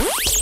Bye.